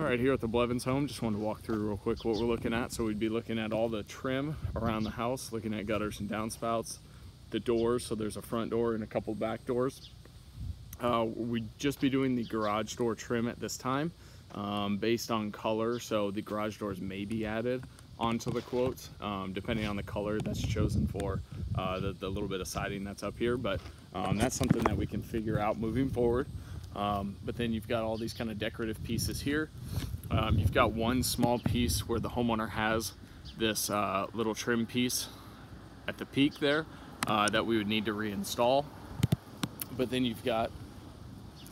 All right, here at the Blevins home, just wanted to walk through real quick what we're looking at. So we'd be looking at all the trim around the house, looking at gutters and downspouts, the doors. So there's a front door and a couple back doors. Uh, we'd just be doing the garage door trim at this time um, based on color. So the garage doors may be added onto the quotes um, depending on the color that's chosen for uh, the, the, little bit of siding that's up here. But um, that's something that we can figure out moving forward. Um, but then you've got all these kind of decorative pieces here. Um, you've got one small piece where the homeowner has this uh, little trim piece at the peak there uh, that we would need to reinstall. But then you've got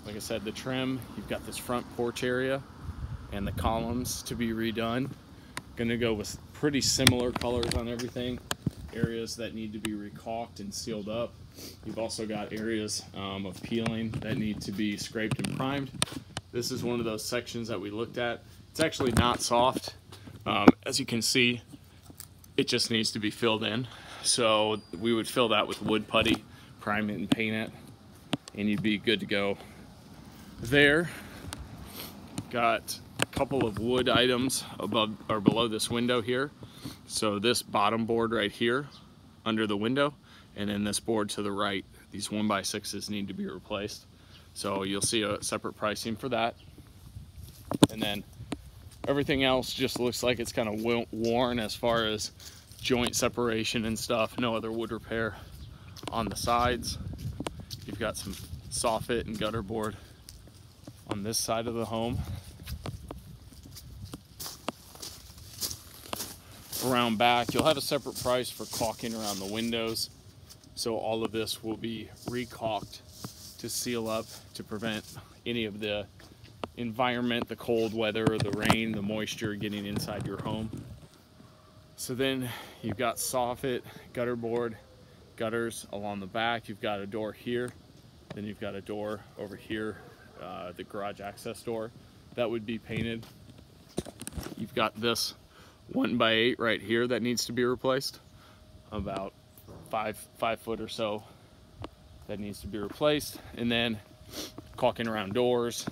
like I said, the trim, you've got this front porch area and the columns to be redone. Gonna go with pretty similar colors on everything. Areas that need to be recaulked and sealed up. You've also got areas um, of peeling that need to be scraped and primed. This is one of those sections that we looked at. It's actually not soft. Um, as you can see, it just needs to be filled in. So we would fill that with wood putty, prime it and paint it, and you'd be good to go there. Got a couple of wood items above or below this window here. So this bottom board right here under the window and then this board to the right. These one by sixes need to be replaced. So you'll see a separate pricing for that. And then everything else just looks like it's kind of worn as far as joint separation and stuff. No other wood repair on the sides. You've got some soffit and gutter board on this side of the home. Around back, you'll have a separate price for caulking around the windows. So all of this will be recaulked to seal up to prevent any of the environment, the cold weather, the rain, the moisture getting inside your home. So then you've got soffit, gutter board, gutters along the back. You've got a door here. Then you've got a door over here uh, the garage access door that would be painted. You've got this one by eight right here that needs to be replaced. About five, five foot or so that needs to be replaced. And then caulking around doors,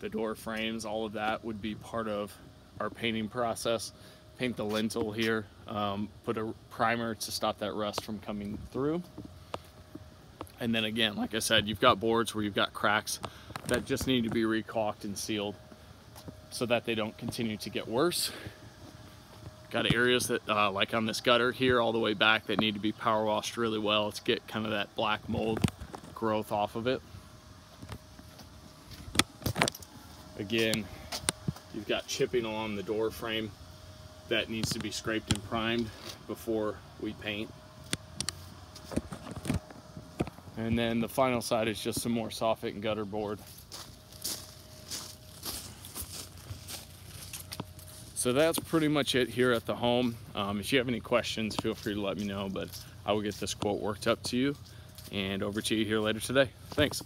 the door frames, all of that would be part of our painting process. Paint the lintel here, um, put a primer to stop that rust from coming through. And then again, like I said, you've got boards where you've got cracks that just need to be recaulked and sealed so that they don't continue to get worse. Got areas that, uh, like on this gutter here all the way back that need to be power washed really well to get kind of that black mold growth off of it. Again, you've got chipping along the door frame that needs to be scraped and primed before we paint. And then the final side is just some more soffit and gutter board. So that's pretty much it here at the home. Um, if you have any questions, feel free to let me know, but I will get this quote worked up to you and over to you here later today. Thanks.